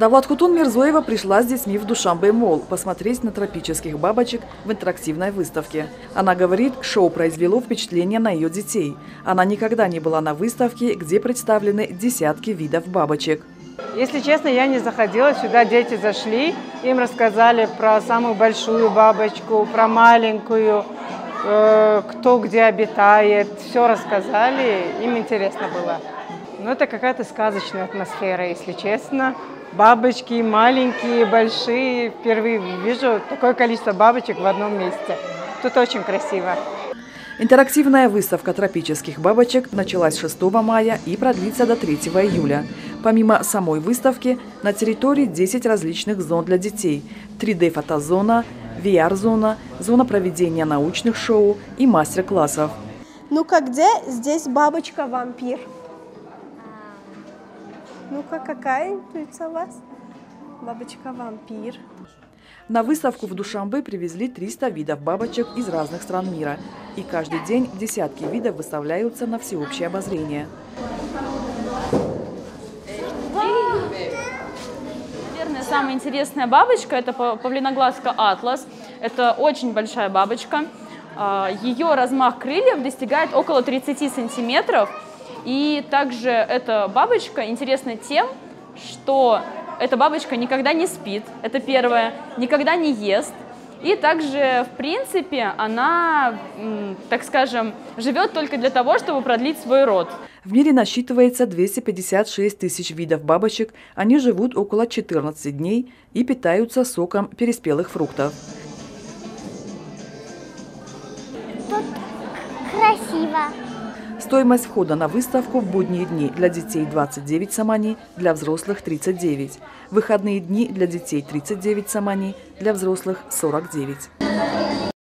Давлат Хутун Мирзоева пришла с детьми в Душамбе Мол посмотреть на тропических бабочек в интерактивной выставке. Она говорит, шоу произвело впечатление на ее детей. Она никогда не была на выставке, где представлены десятки видов бабочек. Если честно, я не заходила сюда, дети зашли, им рассказали про самую большую бабочку, про маленькую, э, кто где обитает, все рассказали, им интересно было. Но это какая-то сказочная атмосфера, если честно. Бабочки маленькие, большие. Впервые вижу такое количество бабочек в одном месте. Тут очень красиво. Интерактивная выставка тропических бабочек началась 6 мая и продлится до 3 июля. Помимо самой выставки, на территории 10 различных зон для детей. 3D-фотозона, VR-зона, зона проведения научных шоу и мастер-классов. Ну-ка, где здесь бабочка-вампир? Ну-ка, какая интуиция у вас? Бабочка-вампир. На выставку в Душамбе привезли 300 видов бабочек из разных стран мира. И каждый день десятки видов выставляются на всеобщее обозрение. Наверное, самая интересная бабочка – это павлиноглазка атлас. Это очень большая бабочка. А, Ее размах крыльев достигает около 30 сантиметров – и также эта бабочка интересна тем, что эта бабочка никогда не спит, это первое, никогда не ест. И также, в принципе, она, так скажем, живет только для того, чтобы продлить свой род. В мире насчитывается 256 тысяч видов бабочек. Они живут около 14 дней и питаются соком переспелых фруктов. Тут красиво. Стоимость входа на выставку в будние дни для детей 29 самани, для взрослых 39. Выходные дни для детей 39 самани, для взрослых 49.